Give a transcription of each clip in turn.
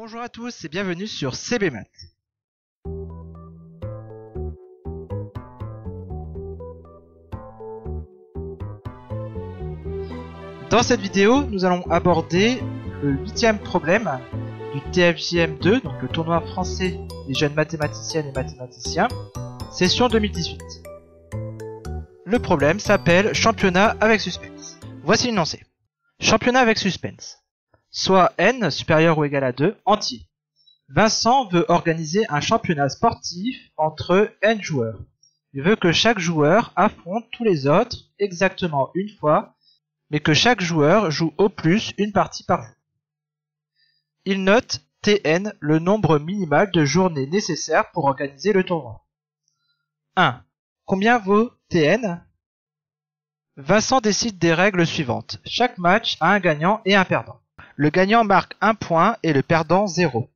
Bonjour à tous et bienvenue sur CBMath. Dans cette vidéo, nous allons aborder le huitième problème du TFJM2, donc le tournoi français des jeunes mathématiciennes et mathématiciens, session 2018. Le problème s'appelle championnat avec suspense. Voici lancée. Championnat avec suspense. Soit n supérieur ou égal à 2 entier. Vincent veut organiser un championnat sportif entre n joueurs. Il veut que chaque joueur affronte tous les autres exactement une fois, mais que chaque joueur joue au plus une partie par jour. Il note Tn le nombre minimal de journées nécessaires pour organiser le tournoi. 1. Combien vaut Tn Vincent décide des règles suivantes. Chaque match a un gagnant et un perdant. Le gagnant marque un point et le perdant 0.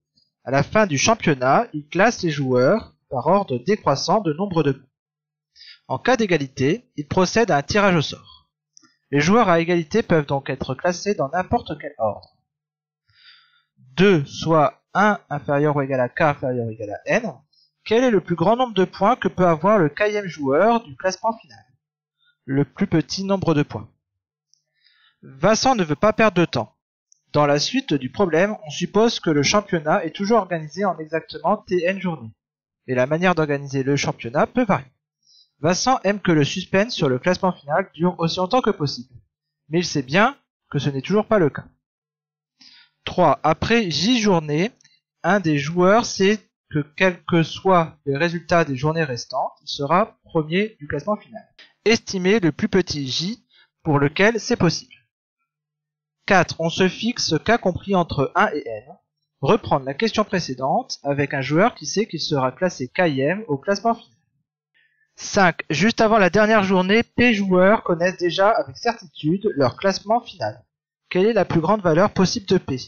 À la fin du championnat, il classe les joueurs par ordre décroissant de nombre de points. En cas d'égalité, il procède à un tirage au sort. Les joueurs à égalité peuvent donc être classés dans n'importe quel ordre. 2 soit 1 inférieur ou égal à k inférieur ou égal à n, quel est le plus grand nombre de points que peut avoir le kème joueur du classement final? Le plus petit nombre de points. Vincent ne veut pas perdre de temps. Dans la suite du problème, on suppose que le championnat est toujours organisé en exactement tn journées. Et la manière d'organiser le championnat peut varier. Vincent aime que le suspense sur le classement final dure aussi longtemps que possible. Mais il sait bien que ce n'est toujours pas le cas. 3. Après J journées, un des joueurs sait que quels que soient les résultats des journées restantes, il sera premier du classement final. Estimer le plus petit J pour lequel c'est possible. 4. On se fixe K compris entre 1 et N. Reprendre la question précédente avec un joueur qui sait qu'il sera classé Km au classement final. 5. Juste avant la dernière journée, P joueurs connaissent déjà avec certitude leur classement final. Quelle est la plus grande valeur possible de P?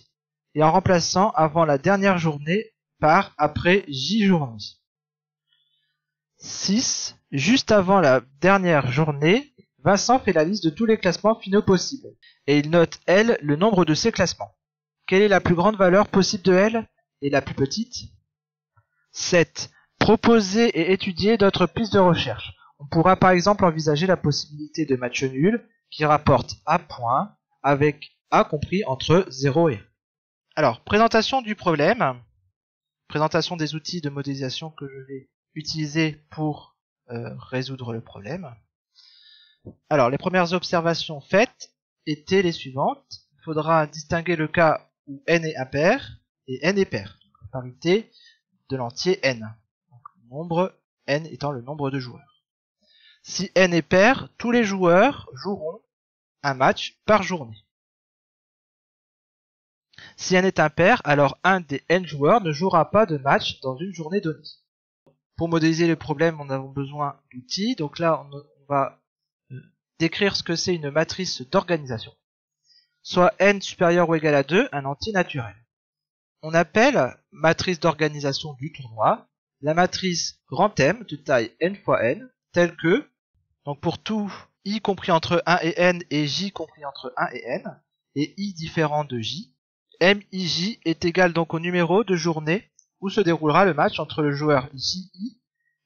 Et en remplaçant avant la dernière journée par après J journée. 6. Juste avant la dernière journée, Vincent fait la liste de tous les classements finaux possibles, et il note L le nombre de ces classements. Quelle est la plus grande valeur possible de L et la plus petite? 7. Proposer et étudier d'autres pistes de recherche. On pourra par exemple envisager la possibilité de match nul qui rapporte A point avec A compris entre 0 et 1. Alors, présentation du problème, présentation des outils de modélisation que je vais utiliser pour euh, résoudre le problème. Alors, les premières observations faites étaient les suivantes. Il faudra distinguer le cas où n est impair et n est pair. Parité de l'entier n. Donc, nombre n étant le nombre de joueurs. Si n est pair, tous les joueurs joueront un match par journée. Si n est impair, alors un des n joueurs ne jouera pas de match dans une journée donnée. Pour modéliser le problème, on a besoin d'outils. Donc là, on va décrire ce que c'est une matrice d'organisation. Soit n supérieur ou égal à 2, un entier naturel. On appelle matrice d'organisation du tournoi la matrice grand M de taille n fois n, telle que, donc pour tout i compris entre 1 et n et j compris entre 1 et n, et i différent de j, mij est égal donc au numéro de journée où se déroulera le match entre le joueur ji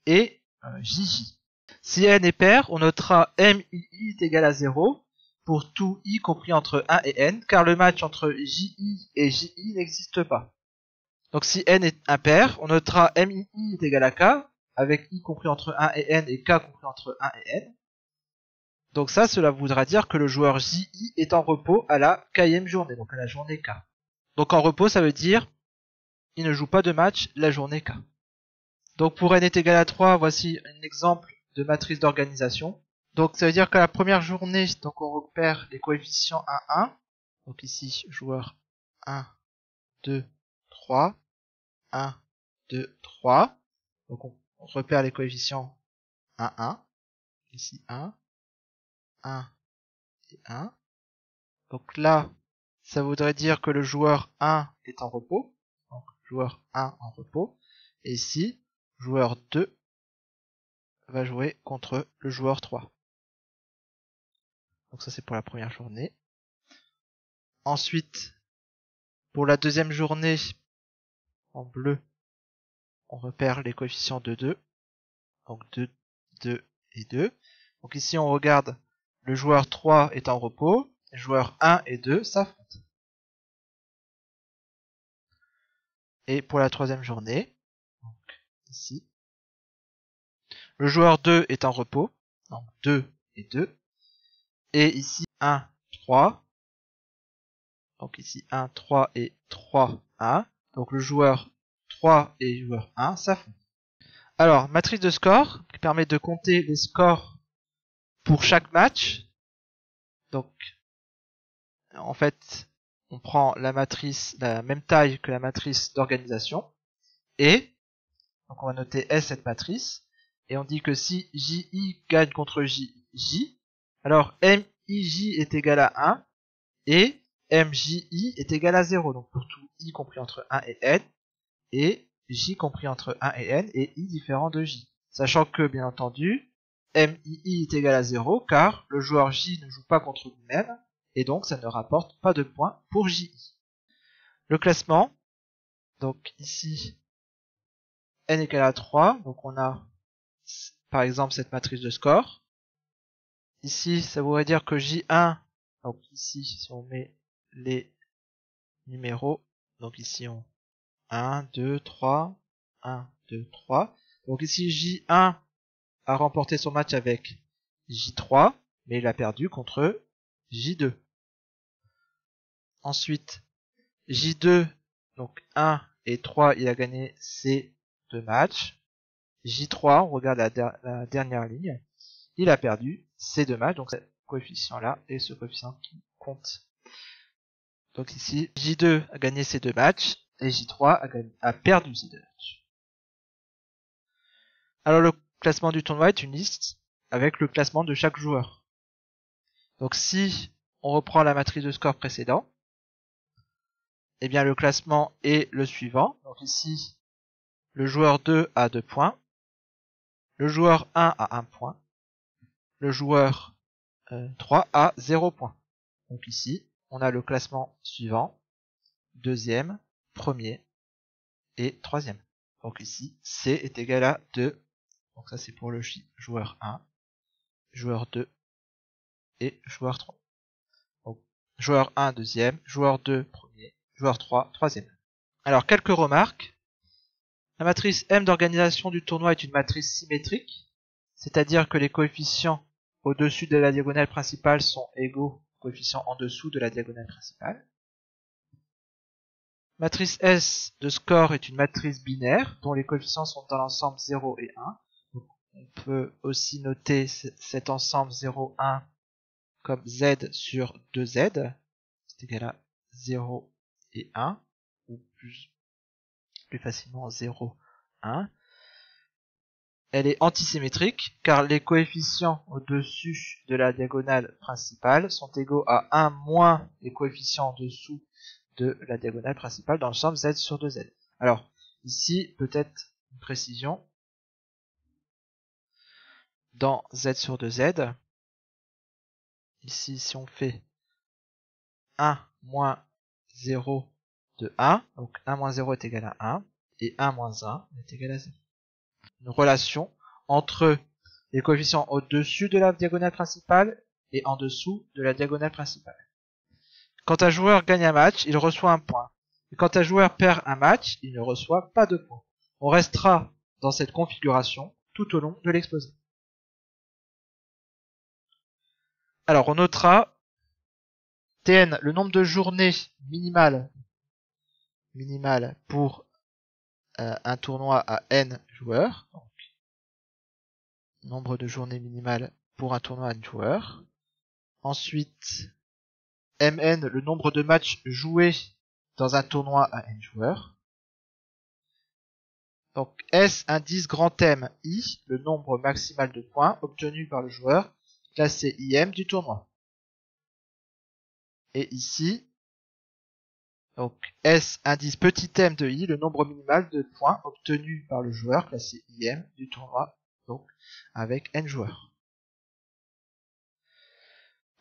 et euh, jj. Si n est pair, on notera mii est égal à 0 pour tout i compris entre 1 et n, car le match entre ji et ji n'existe pas. Donc si n est impair, on notera mii est égal à k, avec i compris entre 1 et n et k compris entre 1 et n. Donc ça, cela voudra dire que le joueur ji est en repos à la kème journée, donc à la journée k. Donc en repos, ça veut dire il ne joue pas de match la journée k. Donc pour n est égal à 3, voici un exemple de matrice d'organisation. Donc ça veut dire qu'à la première journée, donc on repère les coefficients à 1. Donc ici, joueur 1, 2, 3, 1, 2, 3. Donc on, repère les coefficients 1, 1. Ici 1, 1 et 1. Donc là, ça voudrait dire que le joueur 1 est en repos. Donc joueur 1 en repos. Et ici, joueur 2 va jouer contre le joueur 3. Donc ça c'est pour la première journée. Ensuite, pour la deuxième journée, en bleu, on repère les coefficients de 2. Donc 2, 2 et 2. Donc ici on regarde le joueur 3 est en repos, les joueurs 1 et 2 s'affrontent. Et pour la troisième journée, donc ici, le joueur 2 est en repos, donc 2 et 2. Et ici 1, 3. Donc ici 1, 3 et 3, 1. Donc le joueur 3 et le joueur 1 s'affrontent. Alors, matrice de score qui permet de compter les scores pour chaque match. Donc, en fait, on prend la matrice, la même taille que la matrice d'organisation. Et, donc on va noter S cette matrice. Et on dit que si JI gagne contre JJ, alors MIJ est égal à 1 et MJI est égal à 0. Donc pour tout I compris entre 1 et N. Et J compris entre 1 et N et I différent de J. Sachant que, bien entendu, MII est égal à 0 car le joueur J ne joue pas contre lui-même et donc ça ne rapporte pas de points pour JI. Le classement, donc ici n égale à 3, donc on a par exemple cette matrice de score. Ici ça voudrait dire que J1, donc ici si on met les numéros, donc ici on 1, 2, 3, 1, 2, 3. Donc ici J1 a remporté son match avec J3, mais il a perdu contre J2. Ensuite, J2, donc 1 et 3, il a gagné ses deux matchs. J3, on regarde la, dernière ligne, il a perdu ses deux matchs, donc ce coefficient-là et ce coefficient qui compte. Donc ici, J2 a gagné ses deux matchs et J3 a, a perdu ses deux matchs. Alors le classement du tournoi est une liste avec le classement de chaque joueur. Donc si on reprend la matrice de score précédent, eh bien le classement est le suivant. Donc ici, le joueur 2 a 2 points, le joueur 1 a 1 point, le joueur 3 euh, a 0 point. Donc ici, on a le classement suivant, deuxième, premier et troisième. Donc ici, C est égal à 2 donc ça c'est pour le joueur 1, joueur 2 et joueur 3. Donc joueur 1 deuxième, joueur 2 premier, joueur 3 troisième. Alors quelques remarques. La matrice M d'organisation du tournoi est une matrice symétrique, c'est-à-dire que les coefficients au-dessus de la diagonale principale sont égaux aux coefficients en dessous de la diagonale principale. Matrice S de score est une matrice binaire dont les coefficients sont dans l'ensemble 0 et 1 on peut aussi noter cet ensemble 0, 1 comme z sur 2z, c'est égal à 0 et 1, ou plus, plus facilement 0, 1. Elle est antisymétrique car les coefficients au-dessus de la diagonale principale sont égaux à 1 moins les coefficients en dessous de la diagonale principale dans l'ensemble z sur 2z. Alors, ici, peut-être une précision, dans z sur 2z. Ici, si on fait 1 moins 0 de 1, donc 1 moins 0 est égal à 1, et 1 moins 1 est égal à 0. Une relation entre les coefficients au-dessus de la diagonale principale et en dessous de la diagonale principale. Quand un joueur gagne un match, il reçoit un point. Et quand un joueur perd un match, il ne reçoit pas de point. On restera dans cette configuration tout au long de l'exposé. Alors, on notera Tn, le nombre de journées minimales minimal pour euh, un tournoi à n joueurs. Donc, nombre de journées minimales pour un tournoi à n joueurs. Ensuite, mn, le nombre de matchs joués dans un tournoi à n joueurs. Donc S indice grand M I, le nombre maximal de points obtenus par le joueur classé IM du tournoi. Et ici, donc S indice petit m de I, le nombre minimal de points obtenus par le joueur classé IM du tournoi, donc avec N joueurs.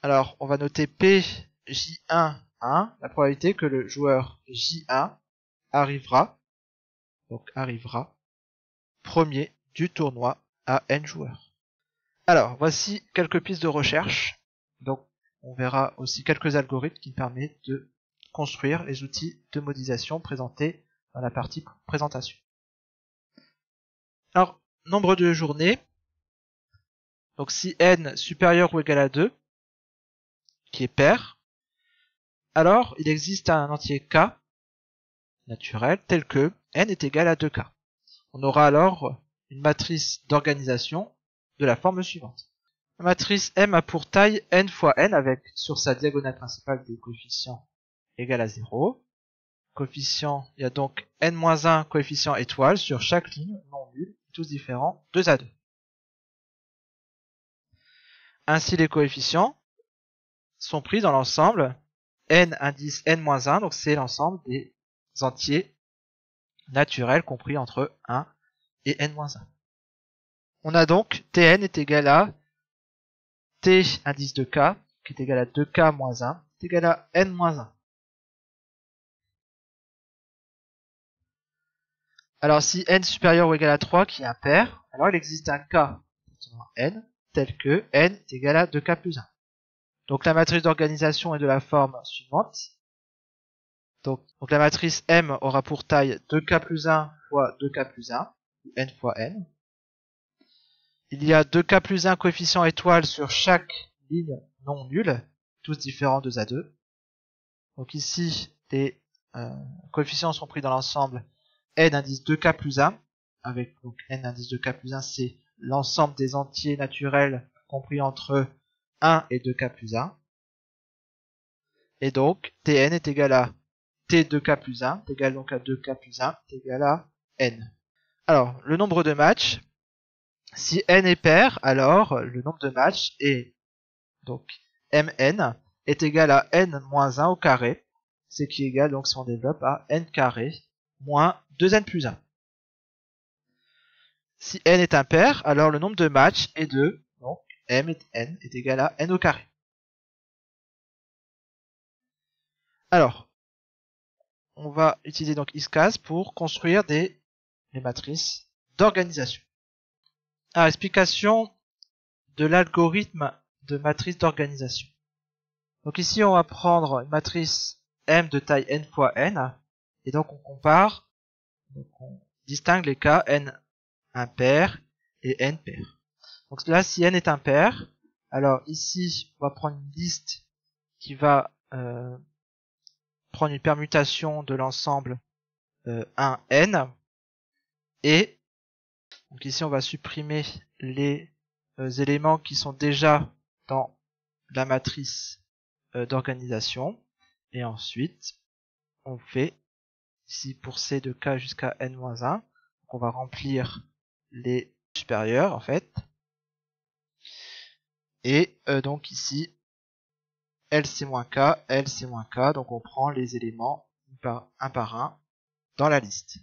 Alors, on va noter P J1 1, la probabilité que le joueur J1 arrivera donc arrivera premier du tournoi à n joueurs. Alors, voici quelques pistes de recherche. Donc, on verra aussi quelques algorithmes qui permettent de construire les outils de modélisation présentés dans la partie présentation. Alors, nombre de journées. Donc si n supérieur ou égal à 2, qui est pair, alors il existe un entier k naturel tel que n est égal à 2k. On aura alors une matrice d'organisation de la forme suivante. La matrice M a pour taille n fois n avec sur sa diagonale principale des coefficients égal à 0. Coefficient, il y a donc n-1 coefficient étoile sur chaque ligne non nulle, tous différents, 2 à 2. Ainsi les coefficients sont pris dans l'ensemble n indice n-1, donc c'est l'ensemble des entiers naturels compris entre 1 et n-1. On a donc Tn est égal à T indice de K, qui est égal à 2K moins 1, est égal à N moins 1. Alors si n supérieur ou égal à 3 qui est impair, alors il existe un K n tel que n est égal à 2K plus 1. Donc la matrice d'organisation est de la forme suivante. Donc, la matrice M aura pour taille 2K plus 1 fois 2K plus 1, ou n fois n. Il y a 2K plus 1 coefficient étoile sur chaque ligne non nulle, tous différents 2 à 2. Donc ici, les euh, coefficients sont pris dans l'ensemble n indice 2k plus 1, avec donc n indice 2k plus 1, c'est l'ensemble des entiers naturels compris entre 1 et 2k plus 1. Et donc, Tn est égal à T2k plus 1, est égal donc à 2k plus 1, est égal à n. Alors, le nombre de matchs, si n est pair, alors le nombre de matchs est donc mn est égal à n moins 1 au carré, ce qui est égal donc si on développe à n carré moins 2n plus 1. Si n est impair, alors le nombre de matchs est 2, donc m et n est égal à n au carré. Alors, on va utiliser donc iscas pour construire des matrices d'organisation. Alors, explication de l'algorithme de matrice d'organisation. Donc ici, on va prendre une matrice M de taille n fois n, et donc on compare, donc on distingue les cas n impair et n pair. Donc là, si n est impair, alors ici, on va prendre une liste qui va euh, prendre une permutation de l'ensemble euh, 1n, et donc ici on va supprimer les euh, éléments qui sont déjà dans la matrice euh, d'organisation, et ensuite on fait ici pour c de k jusqu'à n-1, on va remplir les supérieurs en fait. Et euh, donc ici, LC-K, LC-K, donc on prend les éléments un par un dans la liste.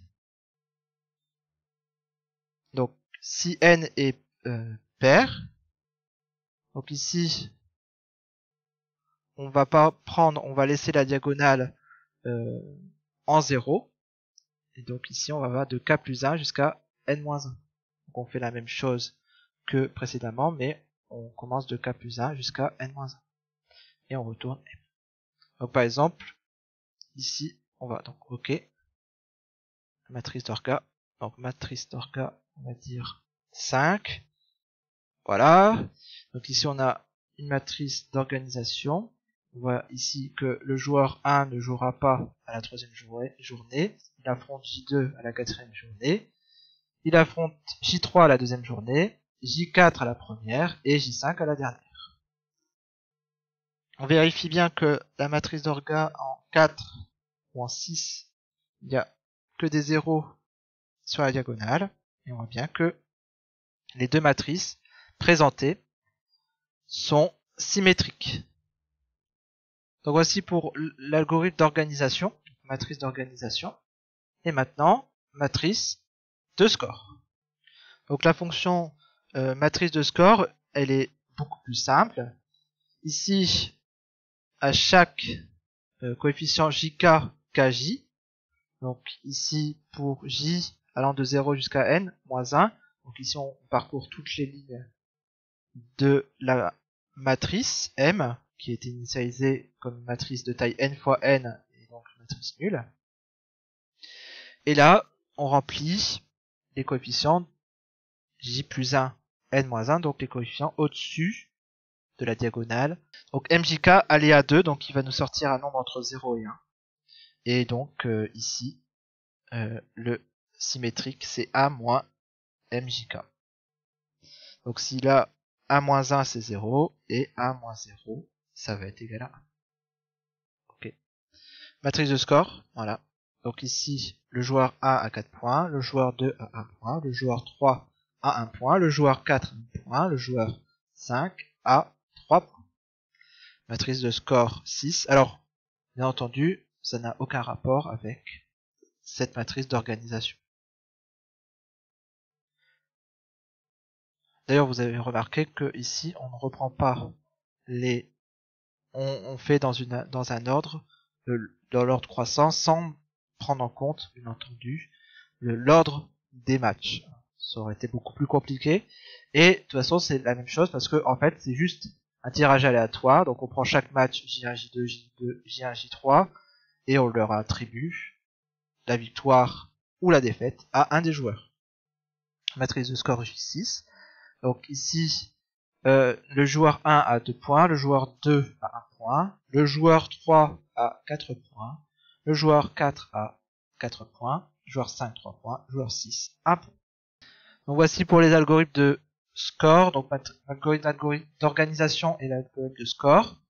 Donc si n est euh, pair, donc ici on va pas prendre, on va laisser la diagonale euh, en 0. Et donc ici, on va de k plus 1 jusqu'à n-1. Donc on fait la même chose que précédemment, mais on commence de k plus 1 jusqu'à n-1. Et on retourne m. Donc par exemple, ici, on va donc OK. Matrice d'orga. Donc matrice d'orga, on va dire 5. Voilà. Donc ici, on a une matrice d'organisation on voit ici que le joueur 1 ne jouera pas à la troisième journée. Il affronte J2 à la quatrième journée. Il affronte J3 à la deuxième journée, J4 à la première et J5 à la dernière. On vérifie bien que la matrice d'orga en 4 ou en 6, il n'y a que des zéros sur la diagonale. Et on voit bien que les deux matrices présentées sont symétriques. Donc voici pour l'algorithme d'organisation, matrice d'organisation. Et maintenant, matrice de score. Donc la fonction euh, matrice de score, elle est beaucoup plus simple. Ici, à chaque euh, coefficient jk, kj, Donc ici pour J allant de 0 jusqu'à N, moins 1. Donc ici on parcourt toutes les lignes de la matrice M qui est initialisée comme matrice de taille n fois n et donc matrice nulle. Et là, on remplit les coefficients j plus 1, n moins 1, donc les coefficients au-dessus de la diagonale. Donc mjk aléa 2, donc il va nous sortir un nombre entre 0 et 1. Et donc euh, ici, euh, le symétrique c'est a moins mjk. Donc si là a moins 1 c'est 0 et a moins 0 ça va être égal à 1. Ok. Matrice de score, voilà. Donc ici, le joueur A a 4 points, le joueur 2 a 1 point, le joueur 3 a 1 point, le joueur 4 a 1 point, le joueur 5 a 3 points. Matrice de score 6. Alors, bien entendu, ça n'a aucun rapport avec cette matrice d'organisation. D'ailleurs, vous avez remarqué que ici, on ne reprend pas les on, fait dans, une, dans un ordre, dans l'ordre croissant, sans prendre en compte, bien entendu, l'ordre des matchs. Ça aurait été beaucoup plus compliqué. Et de toute façon, c'est la même chose parce que en fait, c'est juste un tirage aléatoire. Donc on prend chaque match J1, J2, J2, J1, J3 et on leur attribue la victoire ou la défaite à un des joueurs. Matrice de score J6. Donc ici, euh, le joueur 1 a 2 points, le joueur 2 a 1 le joueur 3 a 4 points, le joueur 4 a 4 points, le joueur 5 3 points, le joueur 6 1 point. Donc voici pour les algorithmes de score, donc l'algorithme d'organisation et l'algorithme de score.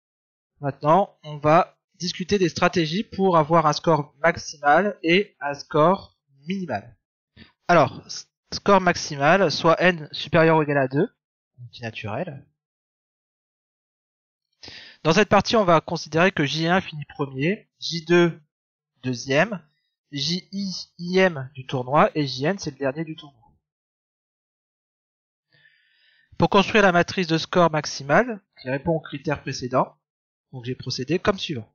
Maintenant, on va discuter des stratégies pour avoir un score maximal et un score minimal. Alors, score maximal, soit n supérieur ou égal à 2, naturel. Dans cette partie, on va considérer que J1 finit premier, J2 deuxième, JI IM du tournoi et JN c'est le dernier du tournoi. Pour construire la matrice de score maximal, qui répond aux critères précédents, donc j'ai procédé comme suivant.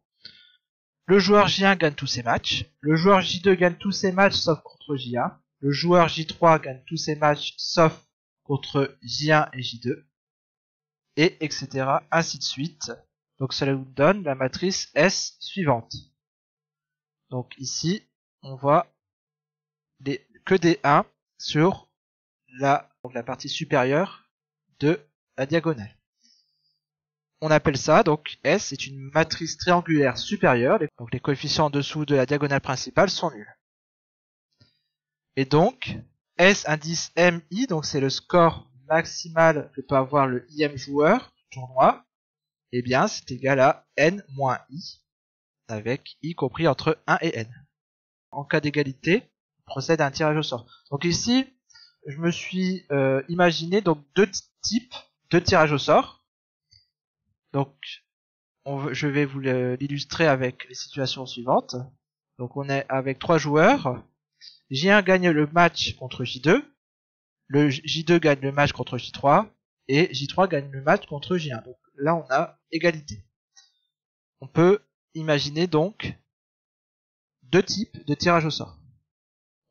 Le joueur J1 gagne tous ses matchs, le joueur J2 gagne tous ses matchs sauf contre J1, le joueur J3 gagne tous ses matchs sauf contre J1 et J2, et etc. ainsi de suite. Donc cela nous donne la matrice S suivante. Donc ici, on voit que des 1 sur la, partie supérieure de la diagonale. On appelle ça, donc S est une matrice triangulaire supérieure, donc les coefficients en dessous de la diagonale principale sont nuls. Et donc, S indice MI, donc c'est le score maximal que peut avoir le IM joueur du tournoi, eh bien c'est égal à N moins I, avec I compris entre 1 et N. En cas d'égalité, on procède à un tirage au sort. Donc ici, je me suis euh, imaginé donc deux types de tirage au sort. Donc je vais vous l'illustrer avec les situations suivantes. Donc on est avec trois joueurs J1 gagne le match contre J2, le J2 gagne le match contre J3, et J3 gagne le match contre J1. Donc là, on a égalité. On peut imaginer donc deux types de tirage au sort.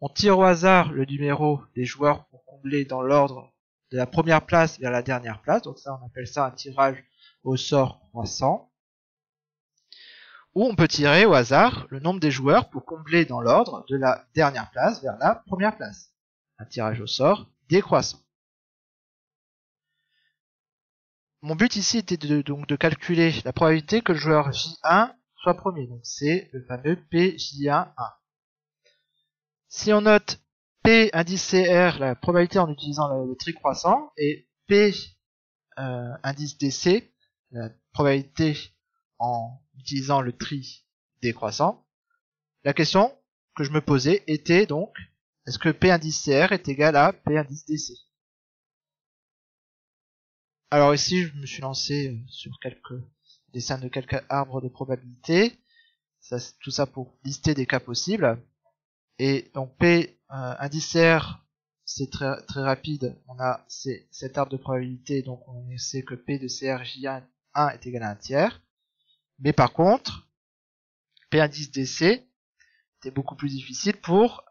On tire au hasard le numéro des joueurs pour combler dans l'ordre de la première place vers la dernière place. Donc ça, on appelle ça un tirage au sort croissant ou on peut tirer au hasard le nombre des joueurs pour combler dans l'ordre de la dernière place vers la première place. Un tirage au sort décroissant. Mon but ici était de, donc de calculer la probabilité que le joueur J1 soit premier. Donc c'est le fameux PJ1 Si on note P indice CR, la probabilité en utilisant le, tri croissant, et P euh, indice DC, la probabilité en utilisant le tri décroissant, la question que je me posais était donc, est-ce que P indice CR est égal à P indice DC Alors ici, je me suis lancé euh, sur quelques dessins de quelques arbres de probabilité, ça, tout ça pour lister des cas possibles. Et donc P euh, indice CR, c'est très, très rapide, on a cet arbre de probabilité, donc on sait que P de CR J1 est égal à un tiers. Mais par contre, P indice DC, était beaucoup plus difficile pour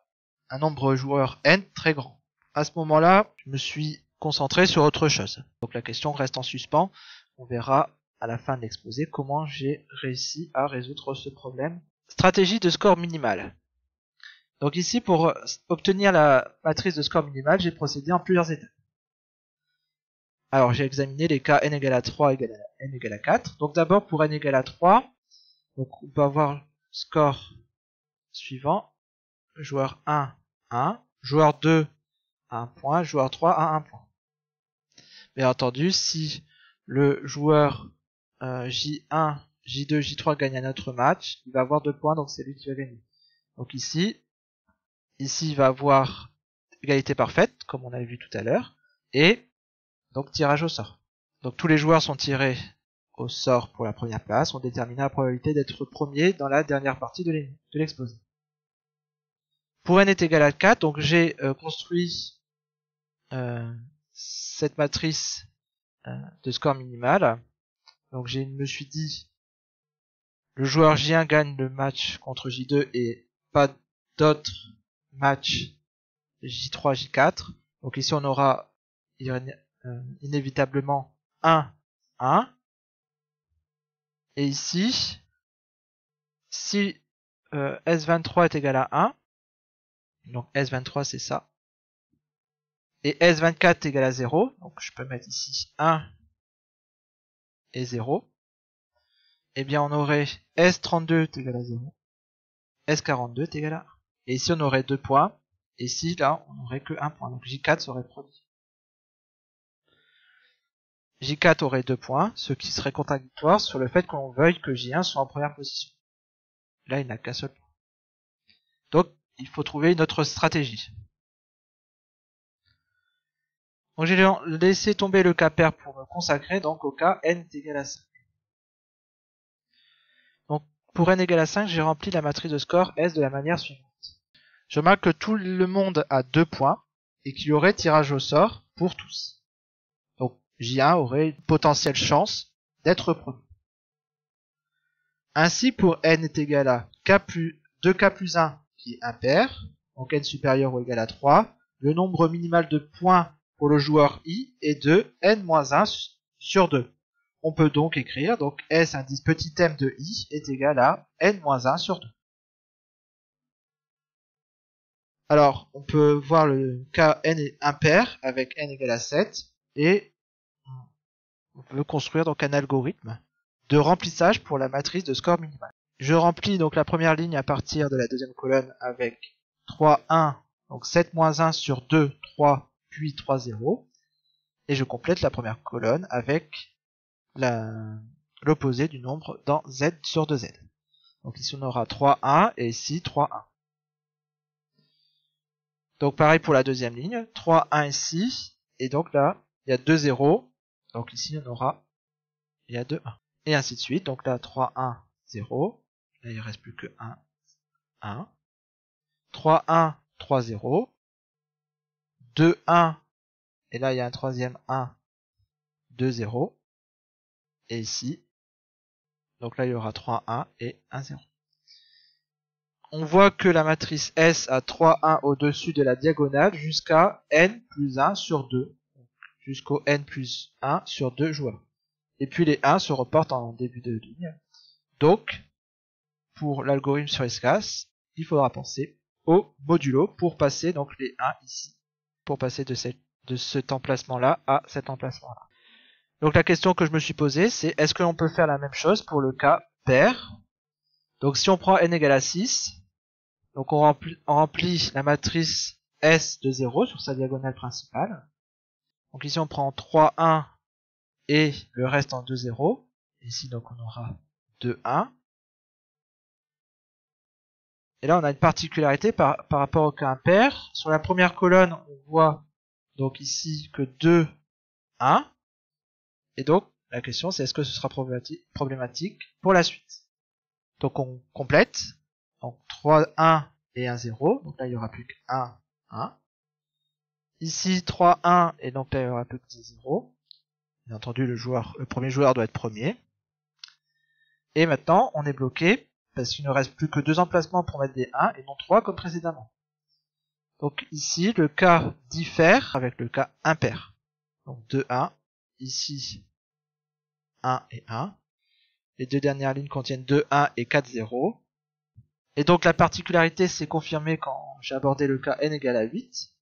un nombre de joueurs n très grand. À ce moment-là, je me suis concentré sur autre chose. Donc la question reste en suspens. On verra à la fin de l'exposé comment j'ai réussi à résoudre ce problème. Stratégie de score minimal. Donc ici, pour obtenir la matrice de score minimal, j'ai procédé en plusieurs étapes. Alors j'ai examiné les cas n égale à 3 égale n égale à 4. Donc d'abord pour n égale à 3, donc on peut avoir score suivant. Joueur 1, 1. Joueur 2, 1 point. Joueur 3 à 1 point. Bien entendu, si le joueur euh, J1, J2, J3 gagne un autre match, il va avoir 2 points, donc c'est lui qui va gagner. Donc ici, ici il va avoir égalité parfaite, comme on avait vu tout à l'heure, et donc tirage au sort. Donc tous les joueurs sont tirés au sort pour la première place, on détermine la probabilité d'être premier dans la dernière partie de l'exposé. Pour n est égal à 4, donc j'ai euh, construit euh, cette matrice euh, de score minimal. Donc je me suis dit, le joueur J1 gagne le match contre J2 et pas d'autres matchs J3, J4. Donc ici on aura inévitablement 1, 1. Et ici, si S23 est égal à 1, donc S23 c'est ça. Et S24 est égal à 0. Donc je peux mettre ici 1 et 0. Et eh bien on aurait S32 est égal à 0. S42 est égal à 1. Et ici on aurait 2 points. Et ici là on aurait que 1 point. Donc J4 serait produit. J4 aurait 2 points, ce qui serait contradictoire sur le fait qu'on veuille que J1 soit en première position. Là il n'a qu'un seul point. Donc il faut trouver une autre stratégie. Donc j'ai laissé tomber le cas pair pour me consacrer donc au cas n est égal à 5. Donc pour n égale à 5, j'ai rempli la matrice de score S de la manière suivante. Je remarque que tout le monde a 2 points et qu'il y aurait tirage au sort pour tous. Donc J1 aurait une potentielle chance d'être premier. Ainsi pour n est égal à k plus 2k plus 1 qui est impair, donc n supérieur ou égal à 3, le nombre minimal de points pour le joueur i est de n-1 sur 2. On peut donc écrire, donc S indice petit m de i est égal à n-1 sur 2. Alors, on peut voir le cas n est impair avec n égale à 7 et on peut construire donc un algorithme de remplissage pour la matrice de score minimal. Je remplis donc la première ligne à partir de la deuxième colonne avec 3, 1, donc 7 moins 1 sur 2, 3, puis 3, 0. Et je complète la première colonne avec l'opposé du nombre dans z sur 2z. Donc ici on aura 3, 1 et ici 3, 1. Donc pareil pour la deuxième ligne, 3, 1 ici, et donc là, il y a 2 0, donc ici on aura, il y a 2, 1. Et ainsi de suite, donc là 3, 1, 0, Là, il reste plus que 1, 1. 3, 1, 3, 0. 2, 1. Et là, il y a un troisième 1, 2, 0. Et ici, donc là, il y aura 3, 1 et 1, 0. On voit que la matrice S a 3, 1 au-dessus de la diagonale jusqu'à n plus 1 sur 2. Jusqu'au n plus 1 sur 2 joueurs. Et puis les 1 se reportent en début de ligne. Donc, pour l'algorithme sur escas, il faudra penser au modulo pour passer donc les 1 ici, pour passer de, de cet emplacement-là à cet emplacement-là. Donc la question que je me suis posée, c'est est-ce que l'on peut faire la même chose pour le cas pair? Donc si on prend n égale à 6, donc on remplit, on remplit la matrice S de 0 sur sa diagonale principale. Donc ici on prend 3, 1 et le reste en 2, 0. Ici donc on aura 2, 1. Et là, on a une particularité par, rapport au cas impair. Sur la première colonne, on voit donc ici que 2, 1. Et donc, la question c'est est-ce que ce sera problématique pour la suite? Donc on complète. Donc 3, 1 et 1, 0. Donc là, il n'y aura plus que 1, 1. Ici, 3, 1 et donc là, il n'y aura plus que 0. Bien entendu, le joueur, le premier joueur doit être premier. Et maintenant, on est bloqué parce qu'il ne reste plus que deux emplacements pour mettre des 1 et non 3 comme précédemment. Donc ici, le cas diffère avec le cas impair. Donc 2, 1, ici 1 et 1. Les deux dernières lignes contiennent 2, 1 et 4, 0. Et donc la particularité s'est confirmée quand j'ai abordé le cas n égale à 8.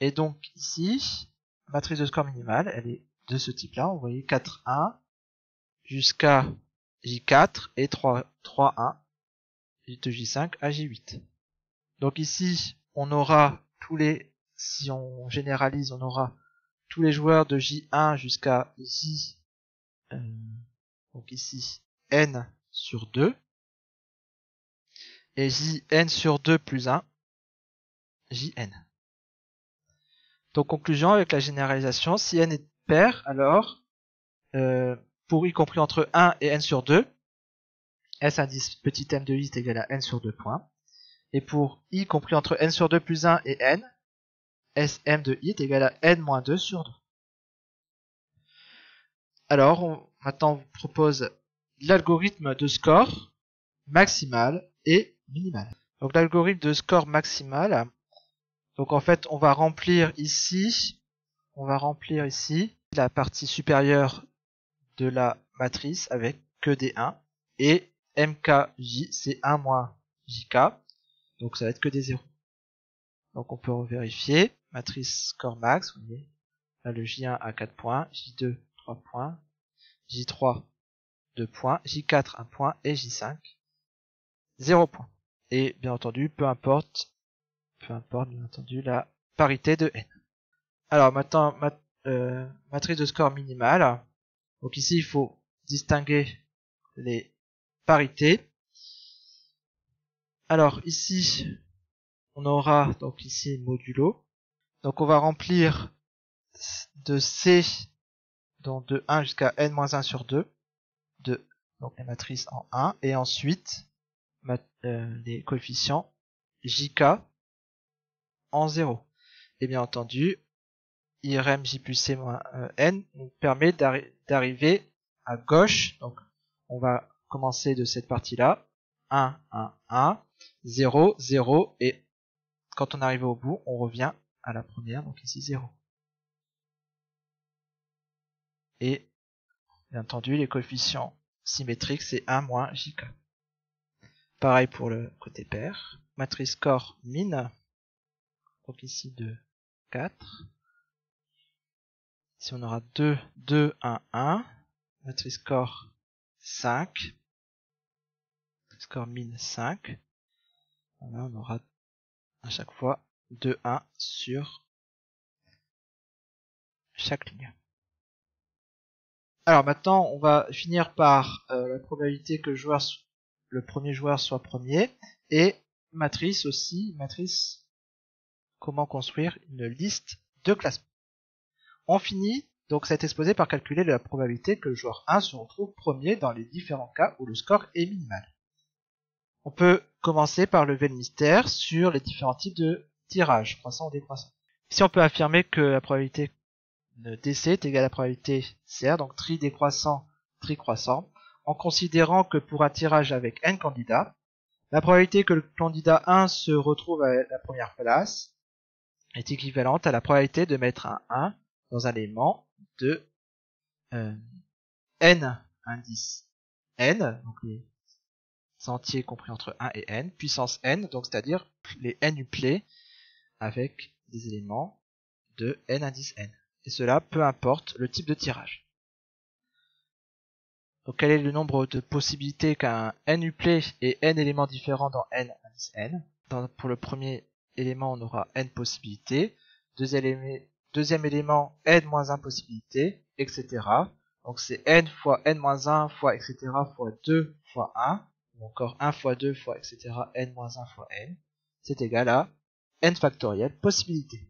Et donc ici, matrice de score minimal, elle est de ce type-là. Vous voyez 4, 1 jusqu'à J4 et 3, 3, 1 de J5 à J8. Donc ici, on aura tous les, si on généralise, on aura tous les joueurs de J1 jusqu'à J, euh, donc ici, N sur 2, et Jn sur 2 plus 1, Jn. Donc conclusion avec la généralisation, si n est pair, alors euh, pour y compris entre 1 et n sur 2, S indice petit m de 8 égale à n sur 2 points. Et pour i compris entre n sur 2 plus 1 et n, Sm de i est égal à n moins 2 sur 2. Alors, on, maintenant on vous propose l'algorithme de score maximal et minimal. Donc l'algorithme de score maximal, donc en fait on va remplir ici, on va remplir ici la partie supérieure de la matrice avec que des 1 et mkj c'est 1 moins jk donc ça va être que des 0 donc on peut vérifier matrice score max vous voyez. Là le j1 a 4 points j2 3 points j3 2 points j4 1 point et j5 0 points. Et bien entendu peu importe peu importe bien entendu la parité de n. Alors maintenant euh, matrice de score minimale donc ici, il faut distinguer les parités. Alors ici, on aura donc ici modulo. Donc on va remplir de C donc de 1 jusqu'à n-1 sur 2 de donc les matrices en 1 et ensuite euh, les coefficients jk en 0. Et bien entendu, IRM J plus C moins euh, N nous permet d'arriver à gauche. Donc on va commencer de cette partie-là. 1, 1, 1, 0, 0 et quand on arrive au bout, on revient à la première, donc ici 0. Et bien entendu, les coefficients symétriques, c'est 1 moins JK. Pareil pour le côté pair. Matrice corps min, donc ici 2, 4 si on aura 2, 2, 1, 1, matrice score 5, score min 5, on aura à chaque fois 2, 1 sur chaque ligne. Alors maintenant, on va finir par euh, la probabilité que le, le premier joueur soit premier et matrice aussi, matrice comment construire une liste de classements. On finit donc cet exposé par calculer la probabilité que le joueur 1 se retrouve premier dans les différents cas où le score est minimal. On peut commencer par lever le mystère sur les différents types de tirage, croissant ou décroissant. Ici on peut affirmer que la probabilité de DC est égale à la probabilité CR, donc tri décroissant, tri croissant, en considérant que pour un tirage avec n candidats, la probabilité que le candidat 1 se retrouve à la première place est équivalente à la probabilité de mettre un 1 dans un élément de euh, n indice n, donc les entiers compris entre 1 et n, puissance n, donc c'est-à-dire les n uplés avec des éléments de n indice n. Et cela peu importe le type de tirage. Donc quel est le nombre de possibilités qu'un n uplé ait n éléments différents dans n indice n? Pour le premier élément, on aura n possibilités. Deux éléments, Deuxième élément, n-1 possibilité, etc. Donc c'est n fois n-1 fois etc. fois 2 fois 1, ou encore 1 fois 2 fois etc. n-1 fois n, c'est égal à n factoriel possibilité.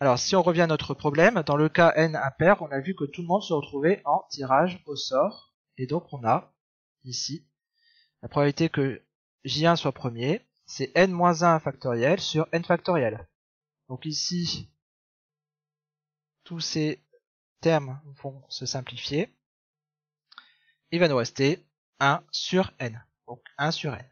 Alors si on revient à notre problème, dans le cas n impair, on a vu que tout le monde se retrouvait en tirage au sort, et donc on a ici la probabilité que J1 soit premier, c'est n-1 factoriel sur n factoriel. Donc ici, tous ces termes vont se simplifier. il va nous rester 1 sur n. Donc 1 sur n.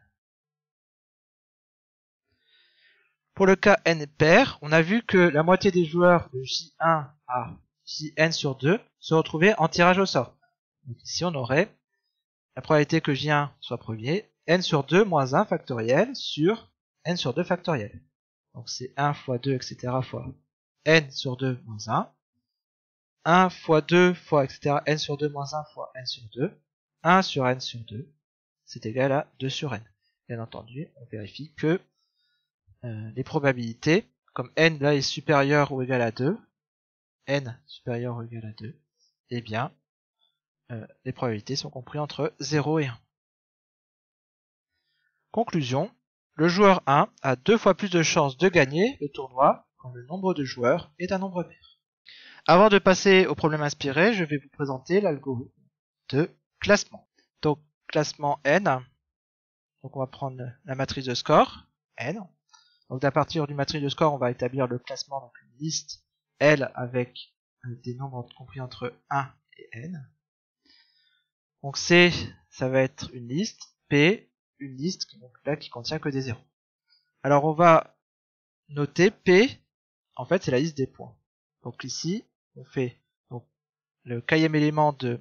Pour le cas n pair, on a vu que la moitié des joueurs de J1 à Jn sur 2 se retrouvaient en tirage au sort. Donc ici on aurait la probabilité que J1 soit premier, n sur 2 moins 1 factoriel sur n sur 2 factoriel. Donc c'est 1 fois 2, etc. fois n sur 2 moins 1. 1 fois 2 fois, etc. n sur 2 moins 1 fois n sur 2. 1 sur n sur 2, c'est égal à 2 sur n. Bien entendu, on vérifie que euh, les probabilités, comme n là est supérieur ou égal à 2, n supérieur ou égal à 2, eh bien, euh, les probabilités sont comprises entre 0 et 1. Conclusion, le joueur 1 a deux fois plus de chances de gagner le tournoi quand le nombre de joueurs est un nombre pair. Avant de passer au problème inspiré, je vais vous présenter l'algorithme de classement. Donc, classement n. Donc, on va prendre la matrice de score, n. Donc, à partir du matrice de score, on va établir le classement, donc une liste L avec des nombres compris entre 1 et n. Donc, C, ça va être une liste. P, une liste donc là, qui contient que des zéros. Alors, on va noter P, en fait, c'est la liste des points. Donc ici, on fait donc, le quatrième élément de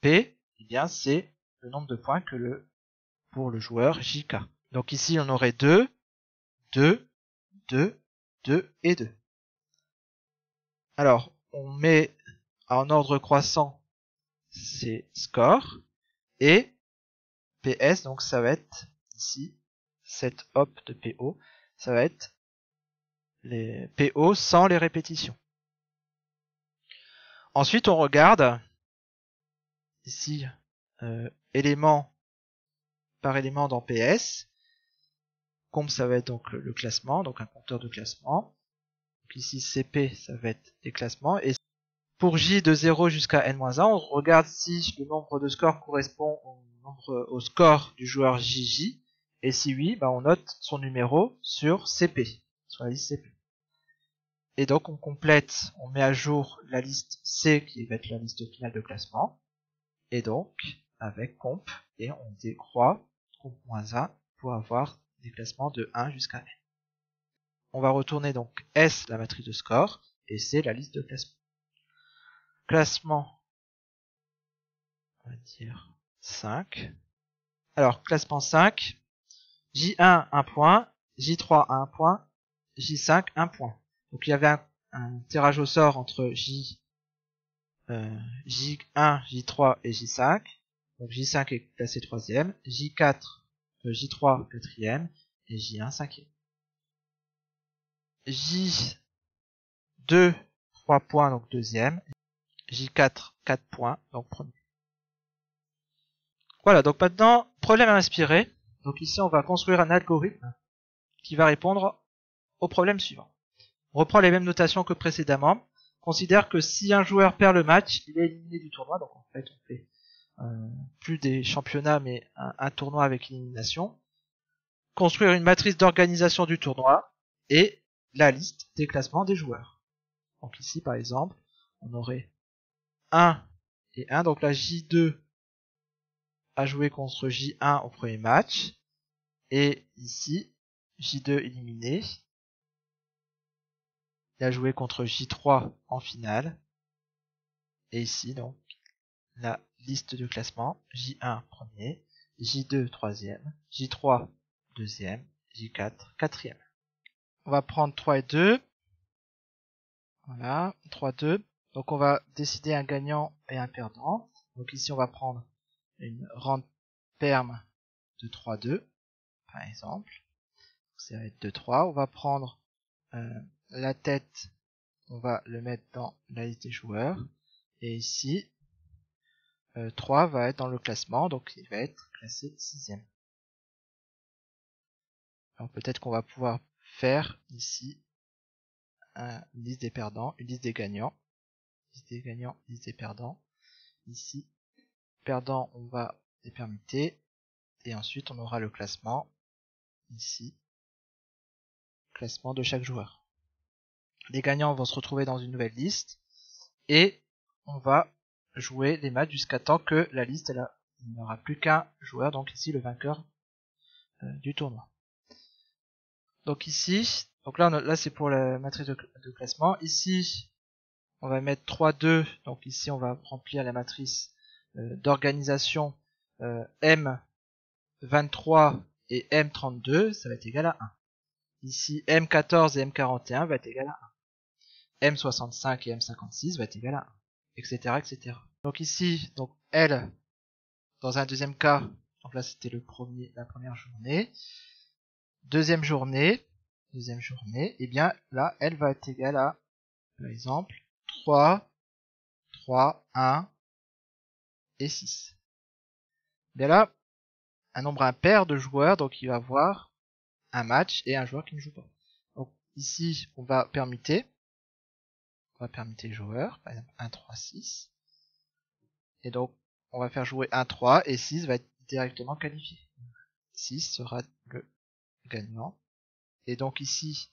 P, eh bien c'est le nombre de points que le pour le joueur JK. Donc ici on aurait 2, 2, 2, 2 et 2. Alors on met en ordre croissant ces scores et PS donc ça va être ici cette hop de PO ça va être les PO sans les répétitions. Ensuite, on regarde ici euh, élément par élément dans PS. Comme ça va être donc le, classement, donc un compteur de classement. Ici CP, ça va être les classements. Et pour J de 0 jusqu'à n-1, on regarde si le nombre de scores correspond au, score du joueur JJ. Et si oui, bah on note son numéro sur CP, sur la liste CP. Et donc on complète, on met à jour la liste C qui va être la liste finale de classement. Et donc avec comp et on décroît comp-1 pour avoir des classements de 1 jusqu'à n. On va retourner donc S la matrice de score et C la liste de classement. Classement, on va dire 5. Alors classement 5, J1 1 point, J3 1 point, J5 1 point. Donc il y avait un, tirage au sort entre J, euh, J1, J3 et J5. Donc J5 est classé troisième, J4, euh, J3 quatrième et J1 cinquième. J2 3 points donc deuxième, J4 4 points donc premier. Voilà donc maintenant problème à inspirer. Donc ici on va construire un algorithme qui va répondre au problème suivant. On reprend les mêmes notations que précédemment. Considère que si un joueur perd le match, il est éliminé du tournoi. Donc en fait, on fait euh, plus des championnats, mais un, tournoi avec élimination. Construire une matrice d'organisation du tournoi et la liste des classements des joueurs. Donc ici, par exemple, on aurait 1 et 1. Donc la J2 a joué contre J1 au premier match. Et ici, J2 éliminé. Il a joué contre J3 en finale. Et ici, donc, la liste de classement. J1 premier, J2 troisième, J3 deuxième, J4 quatrième. On va prendre 3 et 2. Voilà, 3, 2. Donc on va décider un gagnant et un perdant. Donc ici on va prendre une rente perm de 3, 2, par exemple. Ça va être 2, 3. On va prendre euh, la tête, on va le mettre dans la liste des joueurs. Et ici, 3 euh, va être dans le classement, donc il va être classé sixième. Alors peut-être qu'on va pouvoir faire ici une liste des perdants, une liste des gagnants. Liste des gagnants, liste perdants. Ici, perdants, on va les permuter. Et ensuite, on aura le classement. Ici, classement de chaque joueur. Les gagnants vont se retrouver dans une nouvelle liste et on va jouer les matchs jusqu'à temps que la liste elle plus qu'un joueur, donc ici le vainqueur euh, du tournoi. Donc ici, donc là, là c'est pour la matrice de, classement. Ici, on va mettre 3, 2, donc ici on va remplir la matrice euh, d'organisation euh, M23 et M32, ça va être égal à 1. Ici, M14 et M41 va être égal à 1. M65 et M56 va être égal à 1. Etc. etc. Donc ici, donc L, dans un deuxième cas, donc là c'était le premier, la première journée. Deuxième journée, deuxième journée, et eh bien là, elle va être égale à, par exemple, 3, 3, 1 et 6. Bien là, un nombre impair de joueurs, donc il va avoir un match et un joueur qui ne joue pas. Donc ici, on va permuter. On va permuter les joueurs, par exemple 1, 3, 6. Et donc, on va faire jouer 1, 3 et 6 va être directement qualifié. 6 sera le gagnant. Et donc ici,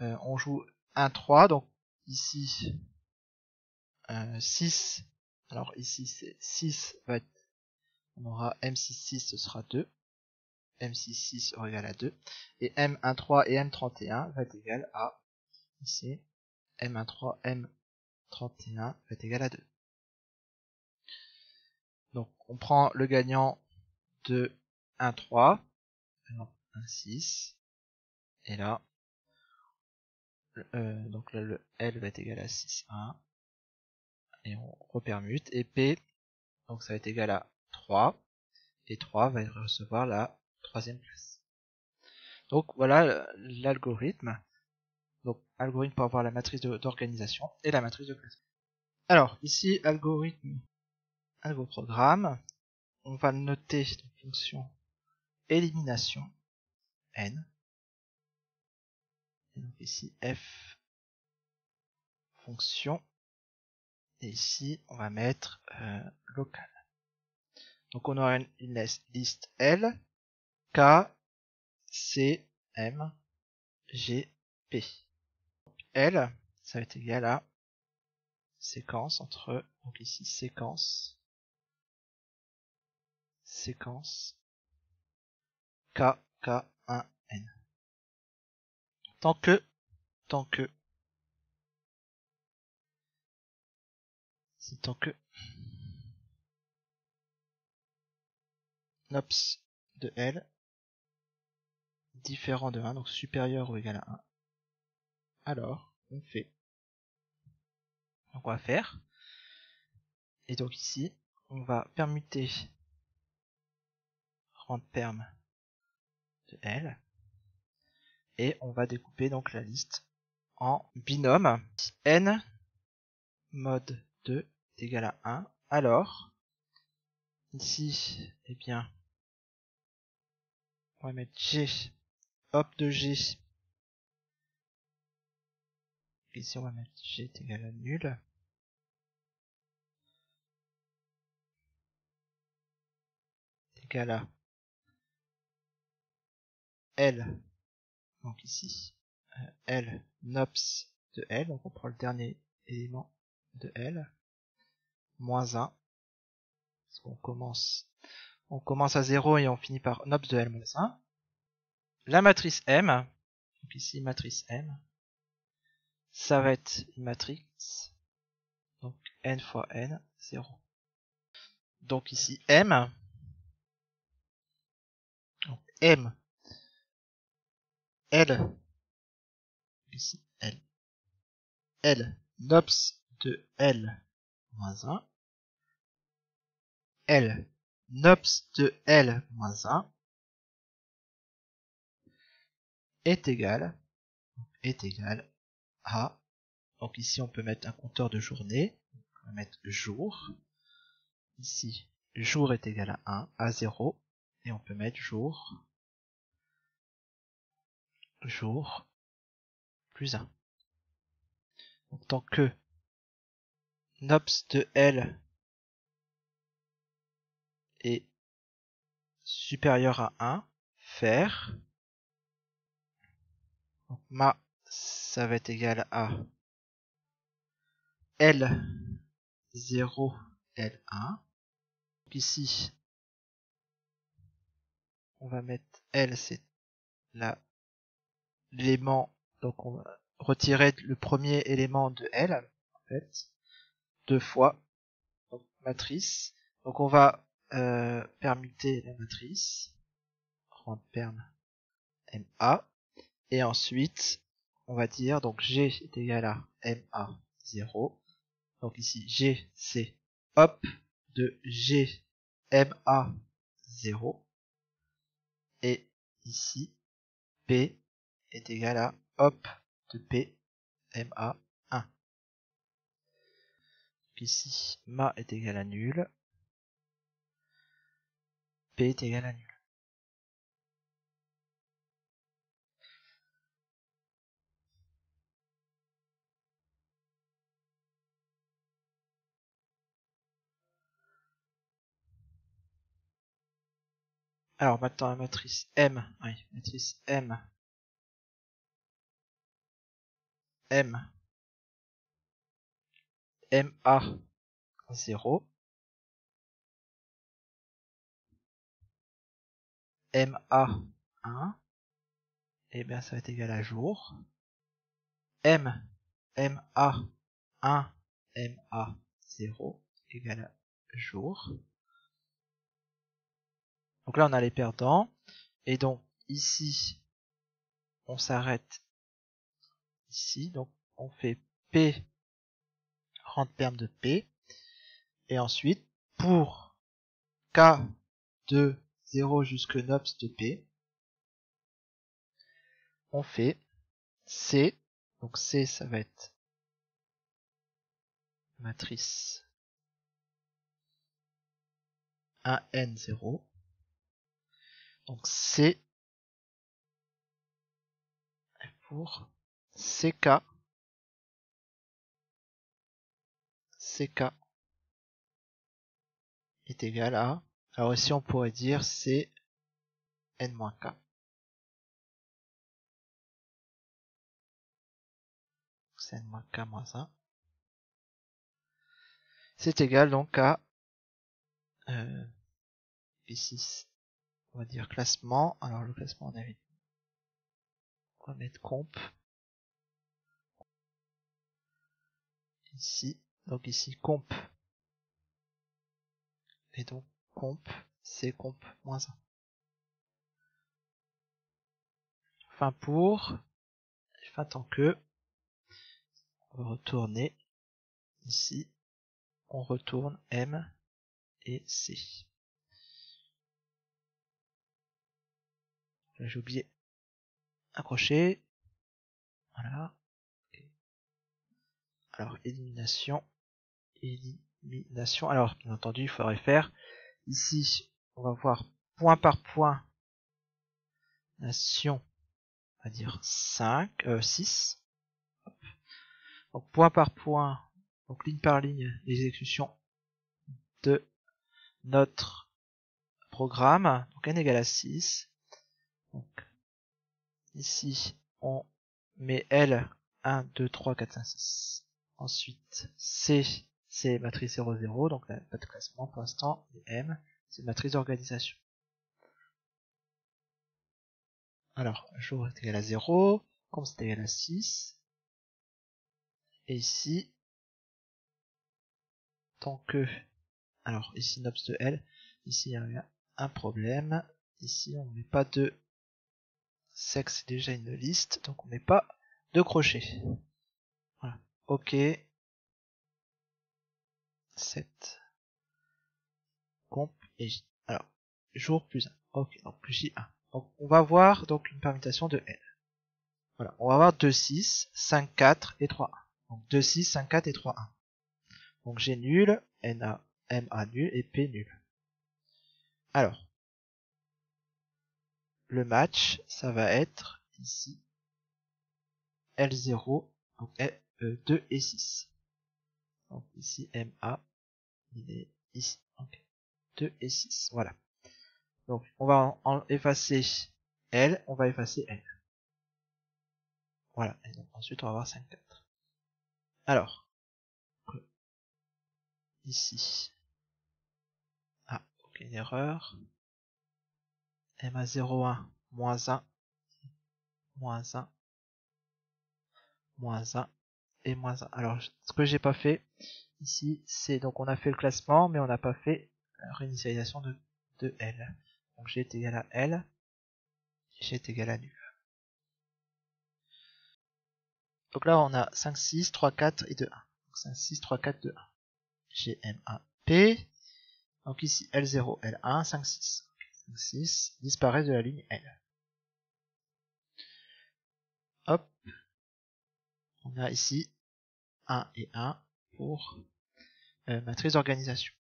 euh, on joue 1, 3. Donc ici, 6. Alors ici, c'est 6 va être on aura M66, ce sera 2. M66 sera égal à 2. Et M13 et M31 va être égal à, ici, M13, M31 va être égal à 2. Donc, on prend le gagnant de 1, 3, 1, 6, et là, euh, donc là, le L va être égal à 6, 1, et on repermute, et P, donc ça va être égal à 3 et 3 va recevoir la troisième place. Donc voilà l'algorithme. Donc algorithme pour avoir la matrice d'organisation et la matrice de classe. Alors ici algorithme, algoprogramme, on va noter la fonction élimination n. Et donc ici f fonction et ici on va mettre euh, local. Donc on aura une, liste L, K, C, M, G, P. L, ça va être égal à séquence entre, donc ici séquence, séquence, K, K, 1, N. Tant que, tant que, c'est tant que nops de L différent de 1, donc supérieur ou égal à 1. Alors, on fait. Donc on va faire. Et donc ici, on va permuter rand perm de L. Et on va découper donc la liste en binôme. n mode 2 est égal à 1. Alors, ici, eh bien, on va mettre G, hop de G. Ici on va mettre G est égal à nul. égal à L. Donc ici, euh, L nops de L, donc on prend le dernier élément de L, moins 1, parce qu'on commence on commence à 0 et on finit par nops de L-1. La matrice M, donc ici matrice M, ça va être une matrice, donc n fois n, 0. Donc ici M, donc M, L, ici L, L, nops de L moins 1, L, nops de L moins 1 est égal, est égal à, donc ici on peut mettre un compteur de journée, on va mettre jour, ici jour est égal à 1, à 0, et on peut mettre jour, jour, plus 1. Donc tant que nops de L est supérieur à 1, faire. Donc, ma, ça va être égal à L0 L1. ici, on va mettre L, c'est l'élément, donc on va retirer le premier élément de L, en fait, deux fois, donc matrice. Donc on va euh, permuter la matrice, rendre perm MA, et ensuite, on va dire, donc G est égal à MA 0. Donc ici, G, c'est hop de G MA 0. Et ici, P est égal à hop de P MA 1. ici, Ma est égal à nul. P est égal à nul. Alors maintenant la matrice M, oui, matrice M, M, MA 0, MA 1, et bien ça va être égal à jour, M, MA 1, MA 0 égal à jour. Donc là, on a les perdants. Et donc, ici, on s'arrête ici. Donc, on fait P, rente perme de P. Et ensuite, pour K de 0 jusque NOPS de P, on fait C. Donc C, ça va être matrice 1N0 donc C pour CK CK est égal à alors ici on pourrait dire C n-k c'est n-k moins 1 c'est égal donc à euh, ici on va dire classement. Alors le classement on avait on va mettre comp ici. Donc ici comp. Et donc comp c'est comp moins 1. Fin pour. Fin tant que. On va retourner ici. On retourne M et C. j'ai oublié. Accrocher voilà. Alors élimination élimination. Alors bien entendu il faudrait faire ici on va voir point par point nation on va dire 5 euh, 6 donc point par point donc ligne par ligne l'exécution de notre programme. Donc n égale à 6 donc, ici, on met L 1, 2, 3, 4, 5, 6. Ensuite, C, c'est matrice 0, 0, donc pas de classement pour l'instant. Et M, c'est matrice d'organisation. Alors, jour est égal à 0, comme c'est égal à 6. Et ici, tant que, alors ici nobs de L, ici il y a un problème, ici on ne met pas de sexe c'est déjà une liste, donc on met pas de crochet. Voilà. Ok. 7. Comp et J. Alors, jour plus 1. Ok, donc J1. Donc on va voir donc une permutation de L. Voilà, on va avoir 2, 6, 5, 4 et 3, 1. Donc 2, 6, 5, 4 et 3, 1. Donc G nul, N A, M A nul et P nul. Alors, le match, ça va être ici L0, donc 2 e, et 6. Donc ici MA, il est ici. 2 et 6, voilà. Donc on va en, effacer L, on va effacer L. Voilà, et donc ensuite on va avoir 5, 4. Alors, ici, Donc une erreur. MA01 moins 1 moins 1 moins 1 et moins 1. Alors ce que j'ai pas fait ici c'est donc on a fait le classement mais on n'a pas fait la réinitialisation de, de L. Donc G est égal à L, G est égal à nul. Donc là on a 5, 6, 3, 4 et 2, 1. Donc 5, 6, 3, 4, 2, 1. G, M, A, P. Donc ici L0, L1, 5, 6. 5, 6 disparaît de la ligne L. Hop. On a ici 1 et 1 pour euh, matrice d'organisation.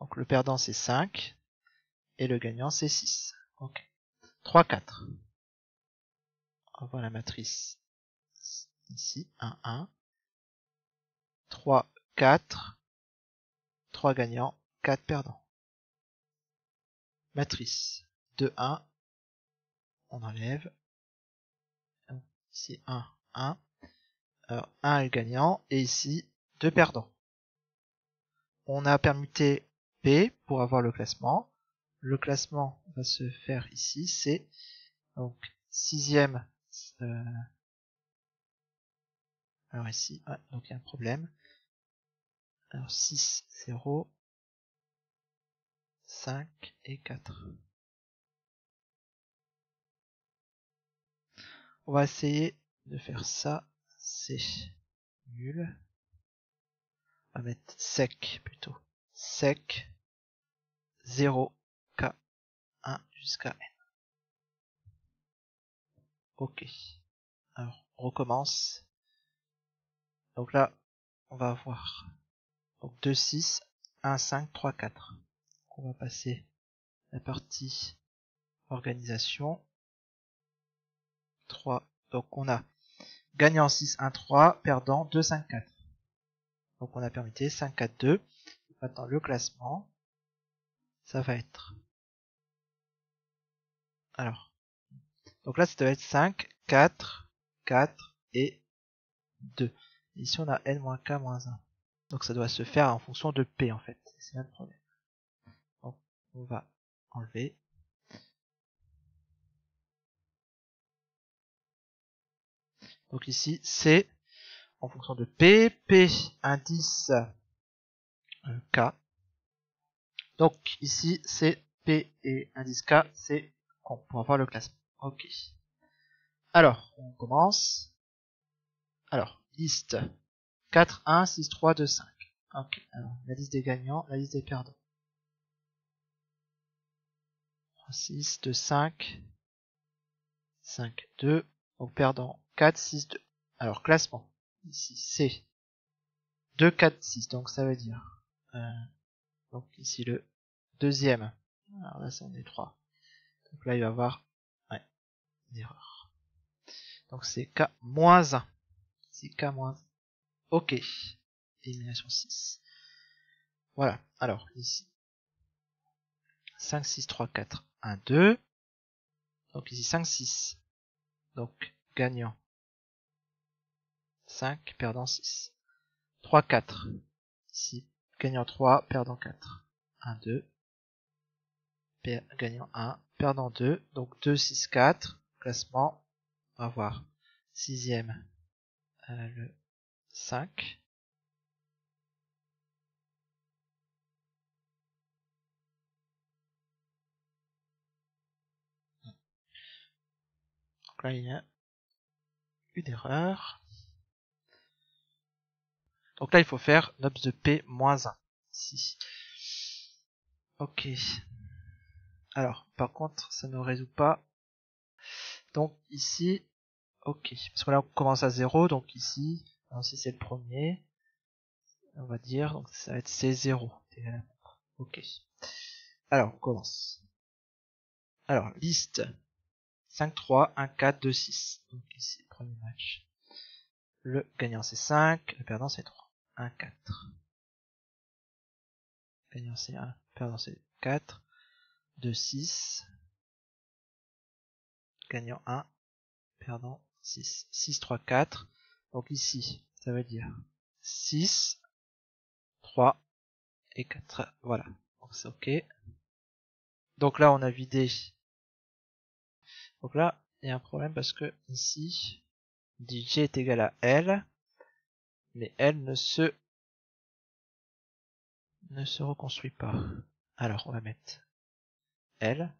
Donc le perdant c'est 5 et le gagnant c'est 6. Ok. 3, 4. On voit la matrice ici, 1, 1. 3, 4. 3 gagnants, 4 perdants. Matrice 2, 1. On enlève. Ici 1, 1. Alors 1 est gagnant et ici 2 perdants. On a permuté P pour avoir le classement. Le classement va se faire ici, c'est donc sixième. Euh, alors ici, donc il y a un problème. Alors 6, 0, 5 et 4. On va essayer de faire ça. C'est nul. On va mettre sec plutôt. Sec 0 K 1 jusqu'à N. Ok. Alors, on recommence. Donc là, on va avoir donc 2, 6, 1, 5, 3, 4. On va passer la partie organisation. 3. Donc on a gagnant 6, 1, 3, perdant 2, 5, 4. Donc on a permuté 5, 4, 2. Maintenant le classement, ça va être... Alors, donc là ça doit être 5, 4, 4 et 2. Ici on a n-k-1. Donc ça doit se faire en fonction de P en fait. C'est le problème. Donc on va enlever. Donc ici c'est en fonction de P, P indice euh, K. Donc ici c'est P et indice K, c'est pour avoir le classement. Ok. Alors, on commence. Alors, liste 4, 1, 6, 3, 2, 5. Ok, alors la liste des gagnants, la liste des perdants. 3, 6, 2, 5. 5, 2. Donc perdant 4, 6, 2. Alors classement. Ici c'est 2, 4, 6. Donc ça veut dire. Euh, donc ici le deuxième. Alors là c'est on est 3. Donc là il va y avoir ouais, une erreur. Donc c'est K moins 1. C'est K moins 1. Ok. Élimination 6. Voilà. Alors, ici. 5, 6, 3, 4, 1, 2. Donc ici 5, 6. Donc gagnant 5, perdant 6. 3, 4. Ici, gagnant 3, perdant 4. 1, 2. gagnant 1, perdant 2. Donc 2, 6, 4. Classement. On va voir. Sixième. Euh, le 5. Donc là, il y a une erreur. Donc là, il faut faire nobs de P moins 1. Ici. Ok. Alors, par contre, ça ne résout pas. Donc ici, ok. Parce que là, on commence à 0, donc ici, si c'est le premier, on va dire, donc ça va être C0. Ok. Alors, on commence. Alors, liste 5, 3, 1, 4, 2, 6. Donc ici, premier match. Le gagnant c'est 5, le perdant c'est 3. 1, 4. Gagnant c'est 1, perdant c'est 4. 2, 6. Gagnant 1, perdant 6. 6, 3, 4. Donc ici, ça veut dire 6, 3 et 4. Voilà, donc c'est ok. Donc là, on a vidé. Donc là, il y a un problème parce que ici, dit G est égal à L, mais L ne se ne se reconstruit pas. Alors, on va mettre L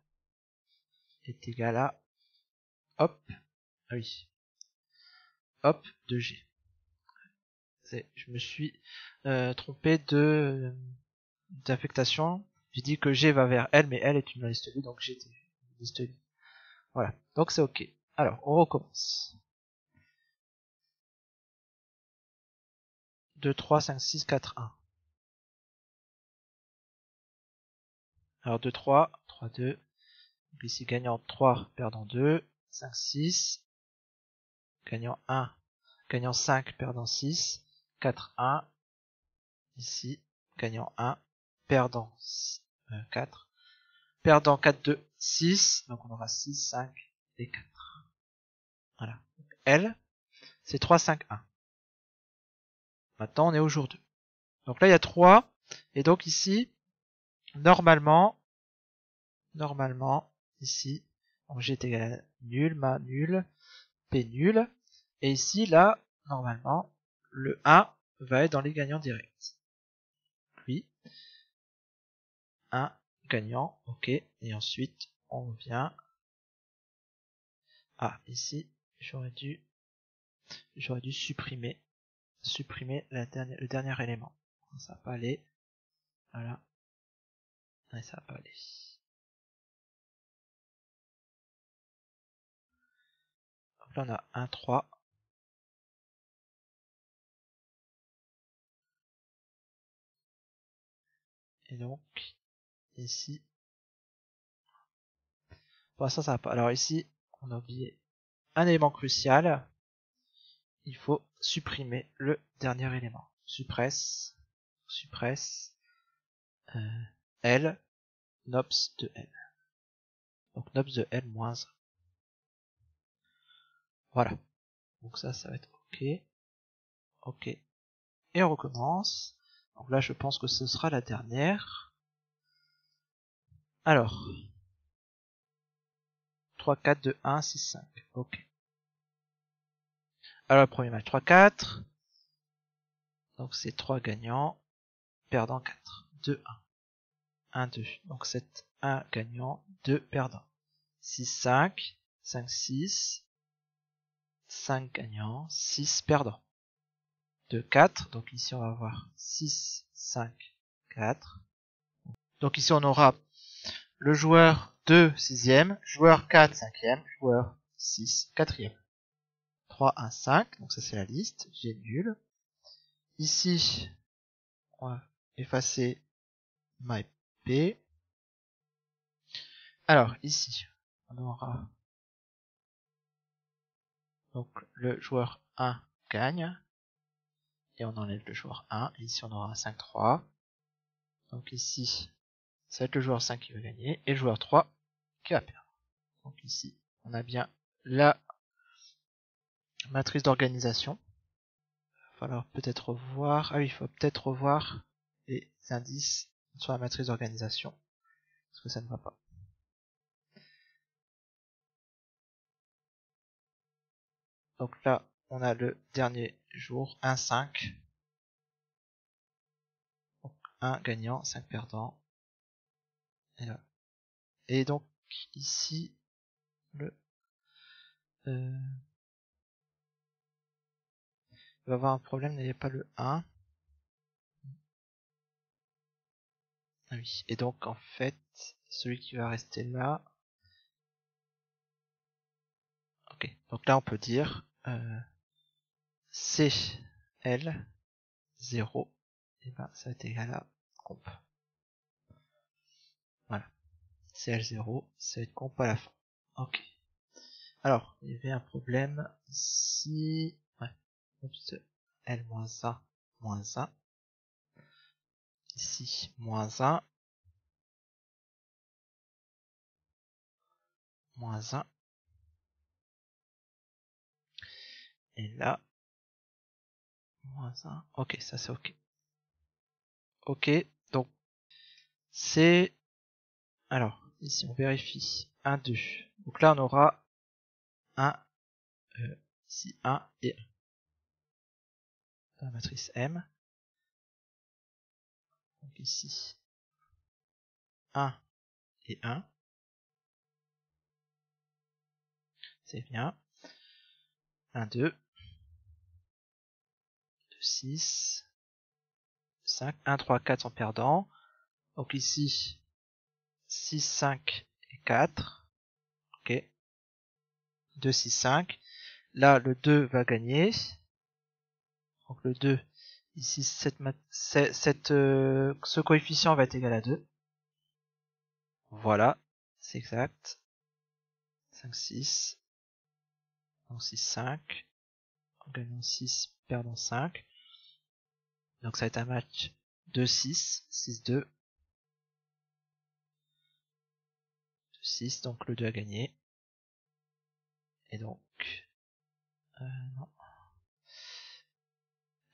est égal à hop, ah oui, hop de G. Je me suis euh, trompé de d'affectation. J'ai dit que G va vers L, mais L est une liste donc G est une liste. Voilà, donc c'est ok. Alors, on recommence. 2, 3, 5, 6, 4, 1. Alors 2, 3, 3, 2. Donc ici gagnant 3, perdant 2, 5, 6. Gagnant 1, gagnant 5, perdant 6. 4, 1. Ici, gagnant 1, perdant 4. Perdant 4, 2, 6. Donc on aura 6, 5 et 4. Voilà. L, c'est 3, 5, 1. Maintenant, on est au jour 2. Donc là, il y a 3. Et donc ici, normalement, normalement, ici, donc G est égal à nul, ma nul, P nul. Et ici, là, normalement, le 1 va être dans les gagnants directs. Puis, 1 gagnant, ok. Et ensuite, on vient. Ah, ici, j'aurais dû, j'aurais dû supprimer supprimer le dernier élément. Ça va pas aller. Voilà. Et ça va pas aller. Donc là on a 1, 3. Et donc, ici, pour l'instant ça va pas. Alors ici, on a oublié un élément crucial il faut supprimer le dernier élément. Suppresse, suppresse, euh, L, nops de L. Donc nops de L moins 1. Voilà. Donc ça, ça va être OK. OK. Et on recommence. Donc là, je pense que ce sera la dernière. Alors. 3, 4, 2, 1, 6, 5. OK. Alors, premier match 3-4. Donc, c'est 3 gagnants, perdant 4. 2-1. 1-2. Donc, c'est 1 gagnant, 2 perdants. 6-5. 5-6. 5 gagnants, 6 perdants. 2-4. Donc, ici, on va avoir 6, 5, 4. Donc, ici, on aura le joueur 2, 6ème, joueur 4, 5ème, joueur 6, 4ème. 3, 1, 5. Donc ça c'est la liste. J'ai nul. Ici, on va effacer myp. Alors ici, on aura donc le joueur 1 gagne. Et on enlève le joueur 1. Et ici on aura un 5, 3. Donc ici, ça va être le joueur 5 qui va gagner. Et le joueur 3 qui va perdre. Donc ici, on a bien la matrice d'organisation. Falloir peut-être revoir. Ah oui, il faut peut-être revoir les indices sur la matrice d'organisation. Parce que ça ne va pas. Donc là, on a le dernier jour, 1, 5. Donc 1 gagnant, 5 perdants. Et, là. Et donc ici, le... Euh, il va avoir un problème, n'ayez pas le 1. Ah oui, et donc en fait, celui qui va rester là. Ok, donc là on peut dire euh, CL 0, et ben ça va être égal à comp. Voilà. CL0, ça va être comp à la fin. Ok. Alors, il y avait un problème si L moins 1, moins 1. Ici, moins 1. Moins 1. Et là, moins 1. Ok, ça c'est ok. Ok, donc c'est... Alors, ici on vérifie. 1, 2. Donc là on aura 1, euh, ici 1 et 1. La matrice M. Donc ici 1 et 1. C'est bien. 1, 2. 2, 6. 5. 1, 3, 4 en perdant. Donc ici, 6, 5 et 4. Ok. 2, 6, 5. Là, le 2 va gagner. Donc le 2, ici, cette, euh, ce coefficient va être égal à 2. Voilà, c'est exact. 5, 6. Donc 6, 5. En gagnant 6, perdant 5. Donc ça va être un match 2, 6, 6, 2. 6, donc le 2 a gagné. Et donc, euh.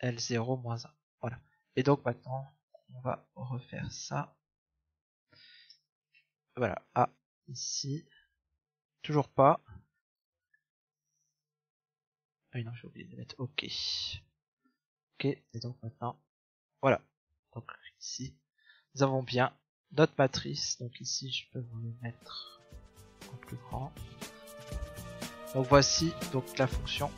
L0 moins 1. Voilà. Et donc maintenant, on va refaire ça. Voilà. Ah, ici. Toujours pas. Ah non, j'ai oublié de mettre OK. Ok, et donc maintenant, voilà. Donc ici, nous avons bien notre matrice. Donc ici, je peux vous le mettre en plus grand. Donc voici donc la fonction.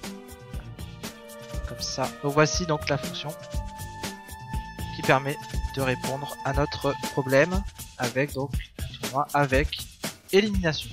Donc voici donc la fonction qui permet de répondre à notre problème avec donc avec élimination.